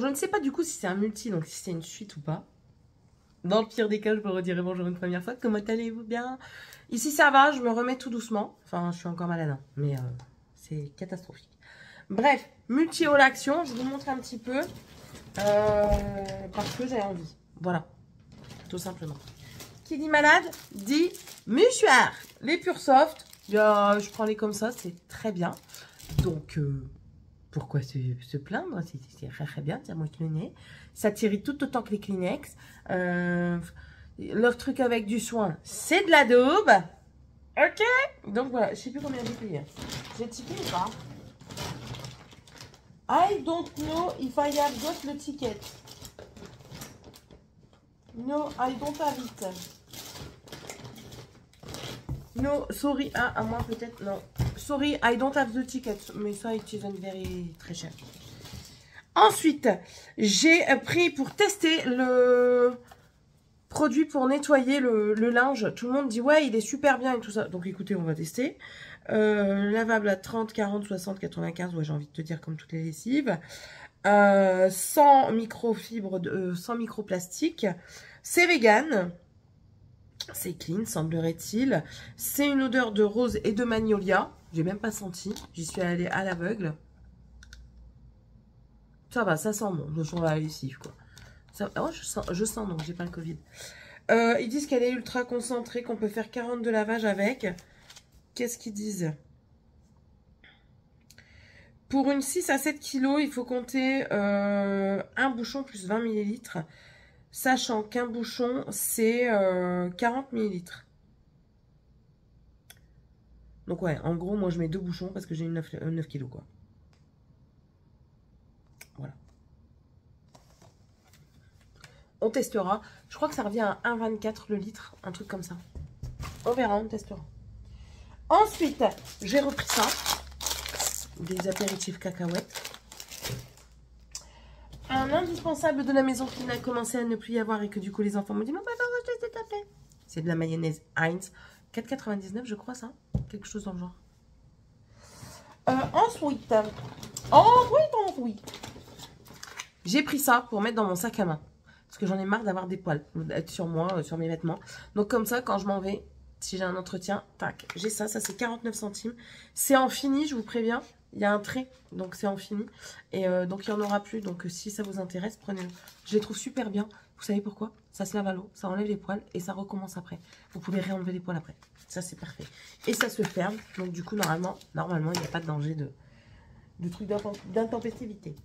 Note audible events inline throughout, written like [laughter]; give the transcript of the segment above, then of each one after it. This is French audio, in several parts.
Je ne sais pas du coup si c'est un multi, donc si c'est une suite ou pas. Dans le pire des cas, je vous redirai bonjour une première fois. Comment allez-vous bien? Ici, ça va, je me remets tout doucement. Enfin, je suis encore malade, hein, mais euh, c'est catastrophique. Bref, multi-haul action, je vous montre un petit peu. Euh, parce que j'ai envie. Voilà, tout simplement. Qui dit malade, dit mouchoir. Les Pure Soft, je prends les comme ça, c'est très bien. Donc, euh, pourquoi se, plaindre C'est très bien, tiens-moi le nez. Ça tire tout autant que les Kleenex. Euh, leur truc avec du soin, c'est de la daube. Ok Donc voilà, je sais plus combien j'ai payé. J'ai ticket ou pas? I don't know if I have got le ticket. No, I don't have it. No, sorry. Ah, à moi peut-être, non. Sorry, I don't have the ticket. Mais ça, it isn't very très cher. Ensuite, j'ai pris pour tester le produit pour nettoyer le, linge. Tout le monde dit, ouais, il est super bien et tout ça. Donc écoutez, on va tester. Euh, lavable à 30, 40, 60, 95. Ouais, j'ai envie de te dire comme toutes les lessives. Euh, sans microfibre, de, euh, sans microplastique. C'est vegan. C'est clean, semblerait-il. C'est une odeur de rose et de magnolia. J'ai même pas senti. J'y suis allée à l'aveugle. Ça va, ça sent bon. La lessive, quoi. Oh, je sens, je sens, donc j'ai pas le Covid. Euh, ils disent qu'elle est ultra concentrée, qu'on peut faire 40 de lavage avec. Qu'est-ce qu'ils disent? Pour une 6 à 7 kg, il faut compter euh, un bouchon plus 20 ml. Sachant qu'un bouchon, c'est 40 euh, ml. Donc ouais, en gros, moi je mets deux bouchons parce que j'ai 9, 9 kg quoi. Voilà. On testera. Je crois que ça revient à 1,24 le litre, un truc comme ça. On verra, on testera. Ensuite, j'ai repris ça. Des apéritifs cacahuètes un indispensable de la maison qui n'a commencé à ne plus y avoir et que du coup les enfants me disent, pas je t'ai tapé. C'est de la mayonnaise Heinz. 4,99 je crois ça. Quelque chose dans le genre. Euh, ensuite, ensuite, ensuite, j'ai pris ça pour mettre dans mon sac à main. Parce que j'en ai marre d'avoir des poils sur moi, euh, sur mes vêtements. Donc comme ça, quand je m'en vais, si j'ai un entretien, tac, j'ai ça. Ça, c'est 49 centimes. C'est en fini, je vous préviens. Il y a un trait, donc c'est en fini. Et euh, donc, il n'y en aura plus. Donc, euh, si ça vous intéresse, prenez-le. Je les trouve super bien. Vous savez pourquoi? Ça se lave à l'eau, ça enlève les poils et ça recommence après. Vous pouvez réenlever les poils après. Ça, c'est parfait. Et ça se ferme. Donc, du coup, normalement, il n'y a pas de danger de, de truc d'intempestivité.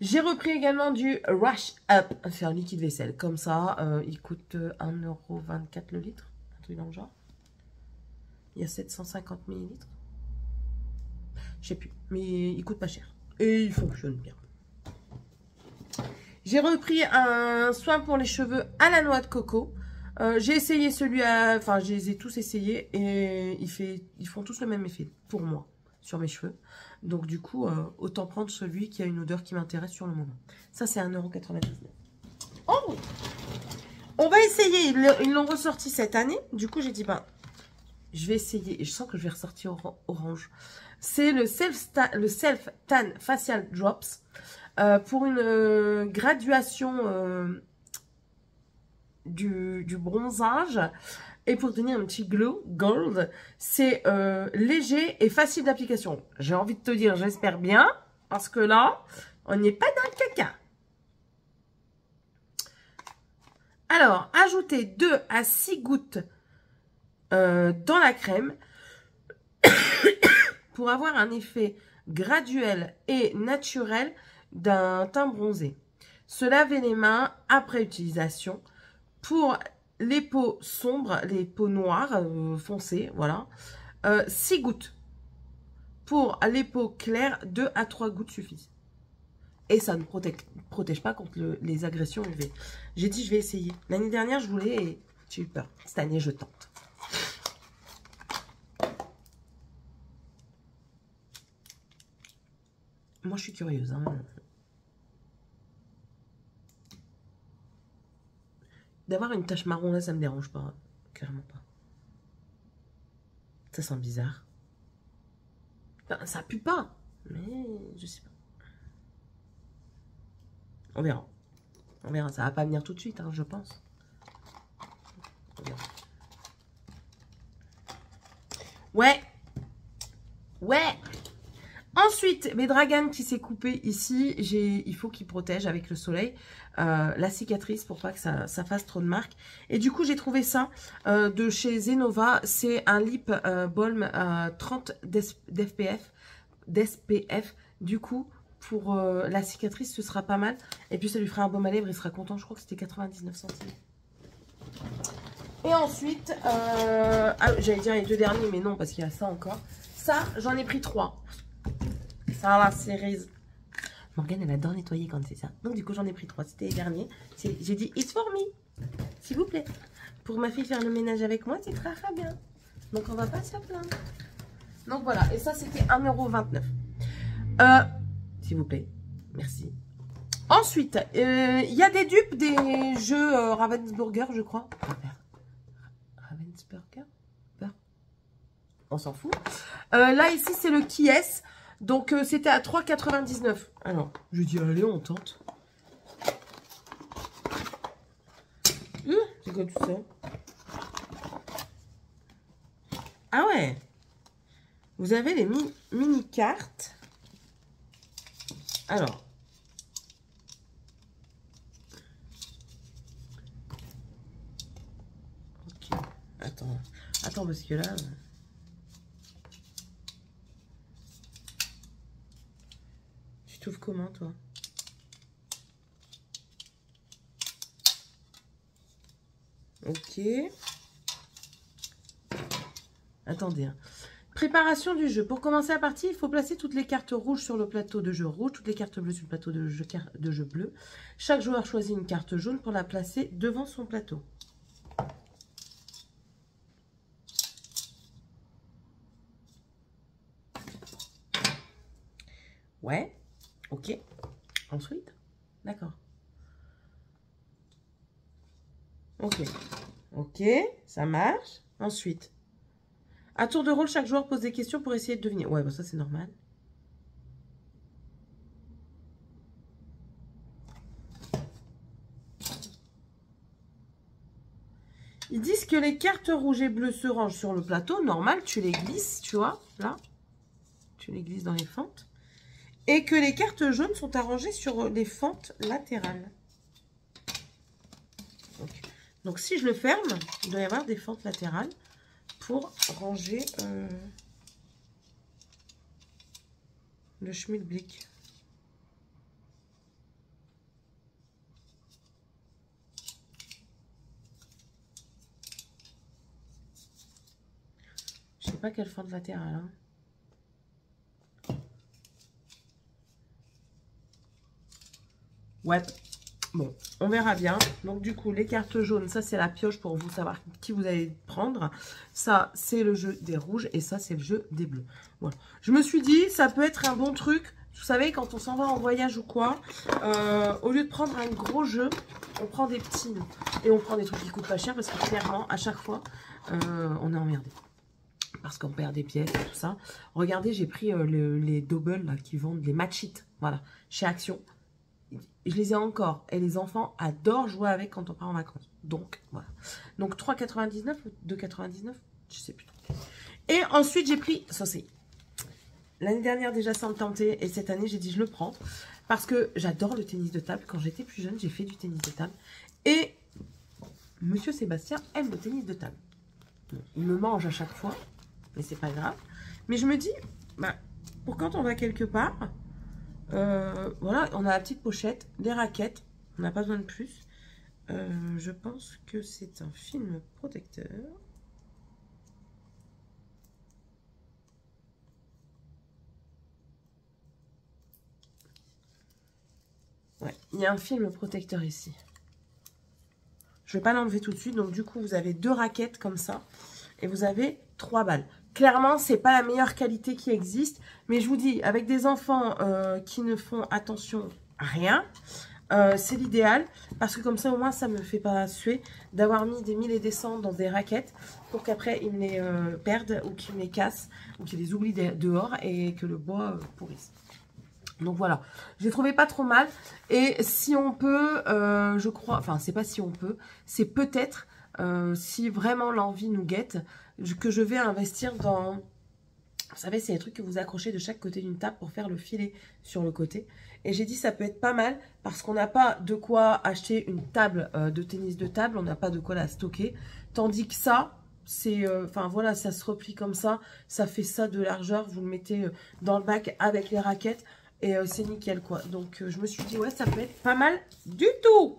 J'ai repris également du Rush Up. C'est un liquide vaisselle. Comme ça, euh, il coûte 1,24€ le litre. Un truc dans le genre. Il y a 750 millilitres. Je sais plus. Mais il coûte pas cher. Et il fonctionne bien. J'ai repris un soin pour les cheveux à la noix de coco. Euh, j'ai essayé celui à... Enfin, je les ai tous essayés. Et ils font tous le même effet pour moi sur mes cheveux. Donc du coup, euh, autant prendre celui qui a une odeur qui m'intéresse sur le moment. Ça, c'est 1,99€. Oh On va essayer. Ils l'ont ressorti cette année. Du coup, j'ai dit, ben, je vais essayer. Et je sens que je vais ressortir orange. C'est le Self, Tan Facial Drops. Euh, pour une euh, graduation euh, du, du, bronzage et pour donner un petit glow gold. C'est léger et facile d'application. J'ai envie de te dire, j'espère bien, parce que là, on n'est pas dans le caca. Alors, ajoutez 2 à 6 gouttes dans la crème [coughs] pour avoir un effet graduel et naturel d'un teint bronzé. Se laver les mains après utilisation. Pour les peaux sombres, les peaux noires euh, foncées, voilà, 6 euh, gouttes. Pour les peaux claires, 2 à 3 gouttes suffisent. Et ça ne protège, pas contre les agressions UV. J'ai dit je vais essayer. L'année dernière, je voulais et j'ai eu peur. Cette année, je tente. Moi, je suis curieuse. Hein. D'avoir une tache marron là, ça me dérange pas. Clairement pas. Ça sent bizarre. ça pue pas. Mais je sais pas. On verra. On verra. Ça va pas venir tout de suite, hein, je pense. Ouais. Ouais. Ensuite, mes dragons qui s'est coupé ici, il faut qu'il protège avec le soleil euh, la cicatrice pour pas que ça, fasse trop de marques. Et du coup, j'ai trouvé ça euh, de chez Zenova. C'est un lip euh, balm 30 d'FPF. d'SPF. Du coup, pour la cicatrice, ce sera pas mal. Et puis, ça lui fera un baume à lèvres. Il sera content. Je crois que c'était 99 centimes. Et ensuite, ah, j'allais dire les deux derniers, mais non, parce qu'il y a ça encore. Ça, j'en ai pris trois. Ça, la cerise. Morgane, elle adore nettoyer quand c'est ça. Donc, du coup, j'en ai pris trois. C'était les derniers. J'ai dit, it's for me. S'il vous plaît. Pour ma fille faire le ménage avec moi, c'est très, très bien. Donc, on va pas se plaindre. Donc, voilà. Et ça, c'était 1,29€. Euh, S'il vous plaît. Merci. Ensuite, euh, il y a des dupes des jeux euh, Ravensburger, je crois. Ravensburger? On s'en fout. Euh, là, ici, c'est le Kies. Donc, euh, c'était à 3,99. Alors, je dis, allez, on tente. Hum, c'est quoi tout ça? Ah ouais Vous avez les mini-cartes. Alors. Ok. Attends. Attends, parce que là... trouves comment, toi Ok. Attendez. Hein. Préparation du jeu. Pour commencer la partie, il faut placer toutes les cartes rouges sur le plateau de jeu rouge, toutes les cartes bleues sur le plateau de jeu, de jeu bleu. Chaque joueur choisit une carte jaune pour la placer devant son plateau. Ouais. Ok. Ensuite? D'accord. Ok. Ok, ça marche. Ensuite. À tour de rôle, chaque joueur pose des questions pour essayer de deviner. Ouais, bah ça c'est normal. Ils disent que les cartes rouges et bleues se rangent sur le plateau. Normal, tu les glisses, tu vois, là. Tu les glisses dans les fentes et que les cartes jaunes sont arrangées sur les fentes latérales. Donc, si je le ferme, il doit y avoir des fentes latérales pour ranger euh, le schmilblick. Je sais pas quelle fente latérale. Hein. Ouais, bon, on verra bien. Donc du coup, les cartes jaunes, ça c'est la pioche pour vous savoir qui vous allez prendre. Ça, c'est le jeu des rouges et ça, c'est le jeu des bleus. Voilà. Je me suis dit, ça peut être un bon truc. Vous savez, quand on s'en va en voyage ou quoi, euh, au lieu de prendre un gros jeu, on prend des petits. Et on prend des trucs qui coûtent pas cher parce que clairement, à chaque fois, euh, on est emmerdé parce qu'on perd des pièces et tout ça. Regardez, j'ai pris euh, les doubles qui vendent les match voilà, chez Action je les ai encore. Et les enfants adorent jouer avec quand on part en vacances. Donc, voilà. Donc, 3,99 ou 2,99 Je sais plus. Et ensuite, j'ai pris... Ça, c'est... L'année dernière, déjà, sans le tenter. Et cette année, j'ai dit, je le prends. Parce que j'adore le tennis de table. Quand j'étais plus jeune, j'ai fait du tennis de table. Et Monsieur Sébastien aime le tennis de table. Il me mange à chaque fois. Mais c'est pas grave. Mais je me dis, bah, pour quand on va quelque part euh, voilà, on a la petite pochette, des raquettes. On n'a pas besoin de plus. Euh, je pense que c'est un film protecteur. Ouais, il y a un film protecteur ici. Je vais pas l'enlever tout de suite. Donc, du coup, vous avez deux raquettes comme ça. Et vous avez trois balles. Clairement, c'est pas la meilleure qualité qui existe. Mais je vous dis, avec des enfants euh, qui ne font attention à rien, euh, c'est l'idéal. Parce que comme ça, au moins, ça me fait pas suer d'avoir mis des mille et des cents dans des raquettes pour qu'après, ils me les euh, perdent ou qu'ils me les cassent ou qu'ils les oublient dehors et que le bois pourrisse. Donc voilà, j'ai trouvé pas trop mal. Et si on peut, je crois, enfin c'est pas si on peut, c'est peut-être euh, si vraiment l'envie nous guette, que je vais investir dans... Vous savez, c'est les trucs que vous accrochez de chaque côté d'une table pour faire le filet sur le côté. Et j'ai dit ça peut être pas mal parce qu'on n'a pas de quoi acheter une table euh, de tennis de table, on n'a pas de quoi la stocker. Tandis que ça, c'est, enfin voilà, ça se replie comme ça, ça fait ça de largeur, vous le mettez dans le bac avec les raquettes. Et euh, c'est nickel, quoi. Donc, euh, je me suis dit, ouais, ça peut être pas mal du tout.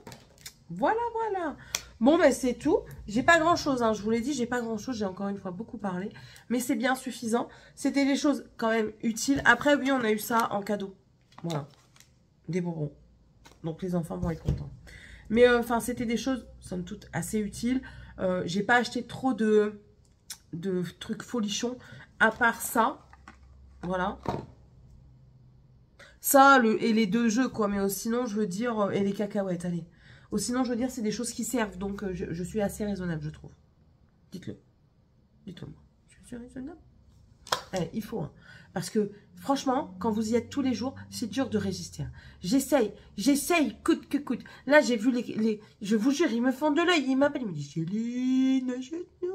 Voilà, voilà. Bon, ben, c'est tout. J'ai pas grand-chose, hein. Je vous l'ai dit, j'ai pas grand-chose. J'ai encore une fois beaucoup parlé. Mais c'est bien suffisant. C'était des choses quand même utiles. Après, oui, on a eu ça en cadeau. Voilà. Des bonbons. Donc, les enfants vont être contents. Mais, euh, enfin, c'était des choses, somme toute, assez utiles. j'ai pas acheté trop de, de trucs folichons. À part ça. Voilà. Ça, et les deux jeux, quoi. Mais euh, sinon, je veux dire... Euh, et les cacahuètes, allez. Sinon, je veux dire, c'est des choses qui servent. Donc, euh, je, suis assez raisonnable, je trouve. Dites-le. Dites-le moi. Je suis raisonnable. Allez, il faut. Hein. Parce que, franchement, quand vous y êtes tous les jours, c'est dur de résister. Hein. J'essaye. J'essaye, coûte que coûte. Là, j'ai vu les, les... Je vous jure, ils me font de l'œil. Ils m'appellent. Ils me disent, Céline, achète-nous.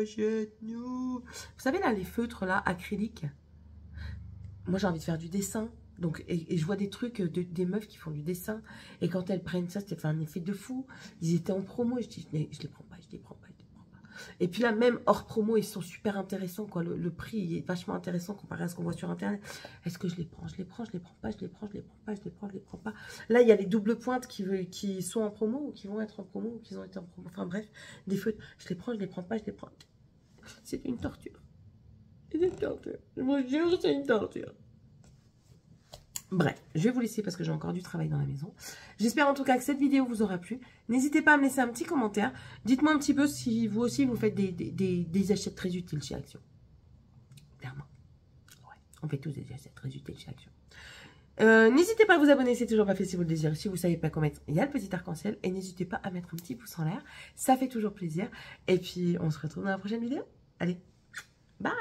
Achète-nous. Vous savez, là, les feutres, là, acryliques? Moi j'ai envie de faire du dessin. Donc, et, je vois des trucs, de, des meufs qui font du dessin. Et quand elles prennent ça, c'était un effet de fou. Ils étaient en promo. Et je dis, je les prends pas, je les prends pas, je les prends pas. Et puis là, même hors promo, ils sont super intéressants. quoi. Le, prix est vachement intéressant comparé à ce qu'on voit sur Internet. Est-ce que je les prends Je les prends, je les prends pas, je les prends, je les prends pas, je les prends, je les prends pas. Là, il y a les doubles pointes qui, qui sont en promo ou qui vont être en promo ou qui ont été en promo. Enfin bref, des feux. Je les prends, je les prends pas, je les prends. C'est une torture. C'est une torture. Je vous jure, c'est une torture. Bref, je vais vous laisser parce que j'ai encore du travail dans la maison. J'espère en tout cas que cette vidéo vous aura plu. N'hésitez pas à me laisser un petit commentaire. Dites-moi un petit peu si vous aussi vous faites des, achats très utiles chez Action. Clairement. Ouais, on fait tous des achats très utiles chez Action. Euh, n'hésitez pas à vous abonner, c'est toujours pas fait si vous le désirez. Si vous savez pas comment mettre, il y a le petit arc-en-ciel. Et n'hésitez pas à mettre un petit pouce en l'air. Ça fait toujours plaisir. Et puis, on se retrouve dans la prochaine vidéo. Allez, bye